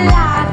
alive.